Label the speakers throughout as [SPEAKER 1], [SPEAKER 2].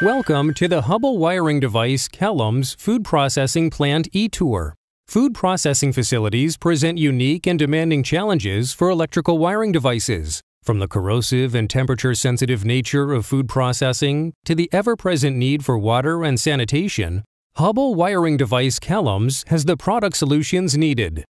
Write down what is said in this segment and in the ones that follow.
[SPEAKER 1] Welcome to the Hubbell wiring device Kellems Food Processing Plant e-Tour. Food processing facilities present unique and demanding challenges for electrical wiring devices. From the corrosive and temperature sensitive nature of food processing to the ever present need for water and sanitation, Hubbell wiring device Kellems has the product solutions needed.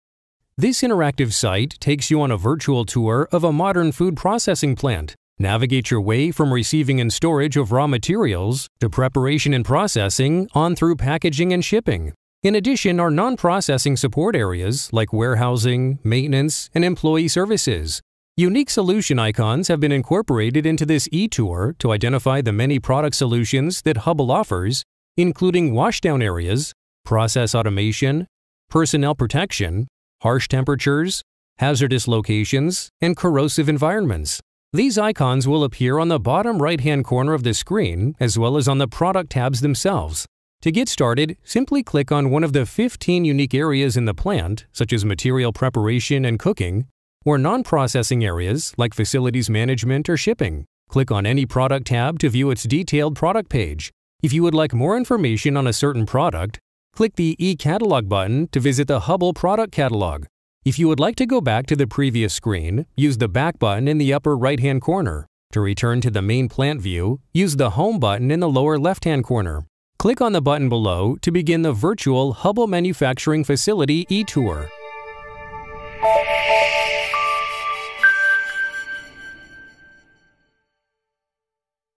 [SPEAKER 1] This interactive site takes you on a virtual tour of a modern food processing plant Navigate your way from receiving and storage of raw materials to preparation and processing on through packaging and shipping. In addition are non-processing support areas like warehousing, maintenance, and employee services. Unique solution icons have been incorporated into this e-tour to identify the many product solutions that Hubbell offers, including washdown areas, process automation, personnel protection, harsh temperatures, hazardous locations, and corrosive environments. These icons will appear on the bottom right-hand corner of the screen as well as on the product tabs themselves. To get started, simply click on one of the 15 unique areas in the plant, such as material preparation and cooking, or non-processing areas like facilities management or shipping. Click on any product tab to view its detailed product page. If you would like more information on a certain product, click the e-catalog button to visit the Hubbell product catalog. If you would like to go back to the previous screen, use the back button in the upper right-hand corner. To return to the main plant view, use the Home button in the lower left-hand corner. Click on the button below to begin the virtual Hubbell Manufacturing Facility e-tour.